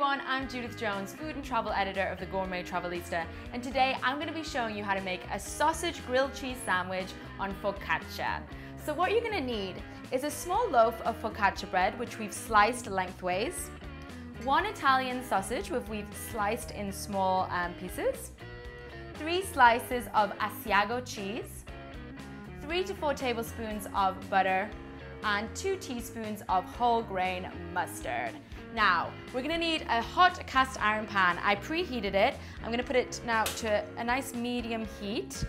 everyone, I'm Judith Jones, food and travel editor of the Gourmet Travelista, and today I'm going to be showing you how to make a sausage grilled cheese sandwich on focaccia. So what you're going to need is a small loaf of focaccia bread, which we've sliced lengthways, one Italian sausage, which we've sliced in small um, pieces, three slices of Asiago cheese, three to four tablespoons of butter, and two teaspoons of whole grain mustard. Now, we're gonna need a hot cast iron pan. I preheated it. I'm gonna put it now to a nice medium heat.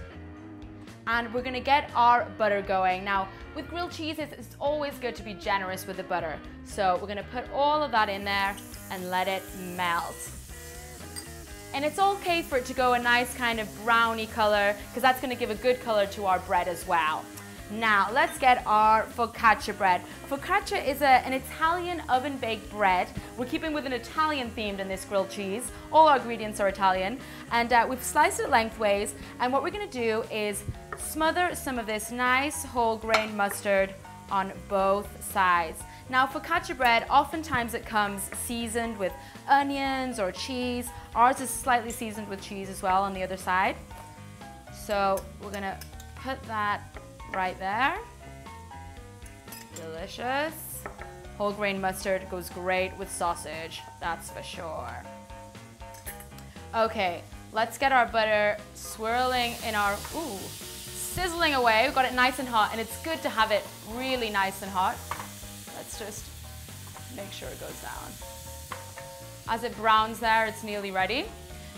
And we're gonna get our butter going. Now, with grilled cheeses, it's always good to be generous with the butter. So we're gonna put all of that in there and let it melt. And it's okay for it to go a nice kind of browny color because that's gonna give a good color to our bread as well. Now, let's get our focaccia bread. Focaccia is a, an Italian oven-baked bread. We're keeping with an Italian themed in this grilled cheese. All our ingredients are Italian. And uh, we've sliced it lengthways. And what we're gonna do is smother some of this nice whole grain mustard on both sides. Now focaccia bread, oftentimes it comes seasoned with onions or cheese. Ours is slightly seasoned with cheese as well on the other side. So we're gonna put that right there. Delicious. Whole grain mustard goes great with sausage, that's for sure. Okay, let's get our butter swirling in our, ooh, sizzling away. We've got it nice and hot, and it's good to have it really nice and hot. Let's just make sure it goes down. As it browns there, it's nearly ready.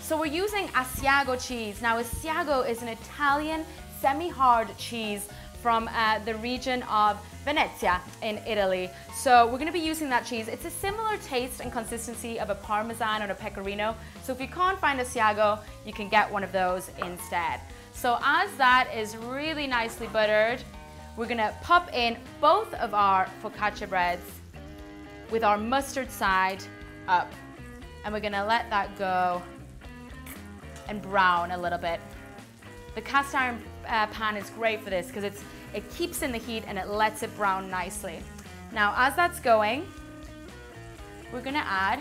So we're using Asiago cheese. Now Asiago is an Italian semi-hard cheese from uh, the region of Venezia in Italy. So we're gonna be using that cheese. It's a similar taste and consistency of a Parmesan or a Pecorino. So if you can't find a Asiago, you can get one of those instead. So as that is really nicely buttered, we're gonna pop in both of our focaccia breads with our mustard side up. And we're gonna let that go and brown a little bit. The cast iron uh, pan is great for this because it's it keeps in the heat and it lets it brown nicely. Now as that's going, we're gonna add,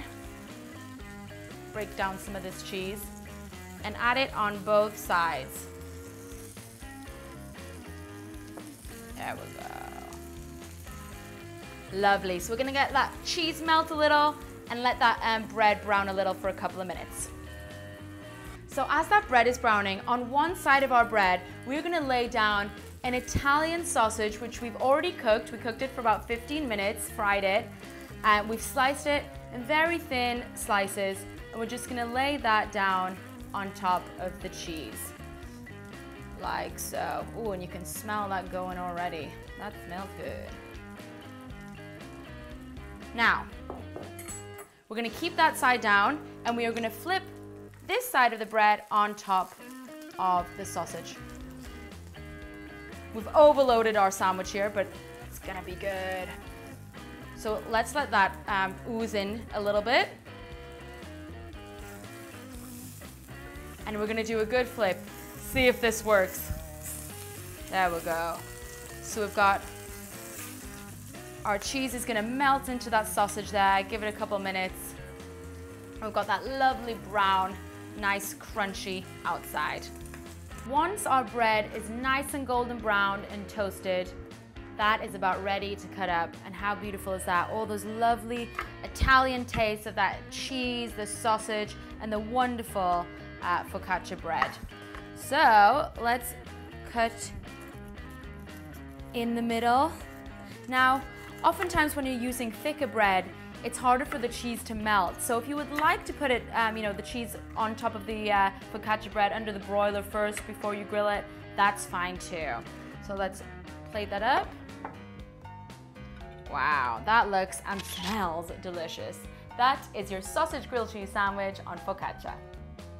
break down some of this cheese and add it on both sides. There we go. Lovely, so we're gonna get that cheese melt a little and let that um, bread brown a little for a couple of minutes. So as that bread is browning, on one side of our bread, we're gonna lay down an Italian sausage, which we've already cooked. We cooked it for about 15 minutes, fried it, and we've sliced it in very thin slices, and we're just gonna lay that down on top of the cheese. Like so. Ooh, and you can smell that going already. That smells good. Now, we're gonna keep that side down, and we are gonna flip this side of the bread on top of the sausage. We've overloaded our sandwich here, but it's gonna be good. So let's let that um, ooze in a little bit. And we're gonna do a good flip. See if this works. There we go. So we've got our cheese is gonna melt into that sausage there. Give it a couple minutes. We've got that lovely brown nice crunchy outside. Once our bread is nice and golden brown and toasted, that is about ready to cut up. And how beautiful is that? All those lovely Italian tastes of that cheese, the sausage, and the wonderful uh, focaccia bread. So let's cut in the middle. Now, oftentimes when you're using thicker bread, it's harder for the cheese to melt. So if you would like to put it, um, you know, the cheese on top of the uh, focaccia bread under the broiler first before you grill it, that's fine too. So let's plate that up. Wow, that looks and smells delicious. That is your sausage grilled cheese sandwich on focaccia.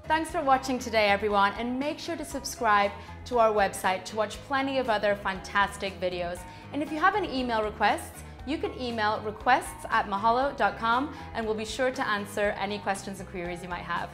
Thanks for watching today, everyone, and make sure to subscribe to our website to watch plenty of other fantastic videos. And if you have any email requests, you can email requests at mahalo.com and we'll be sure to answer any questions and queries you might have.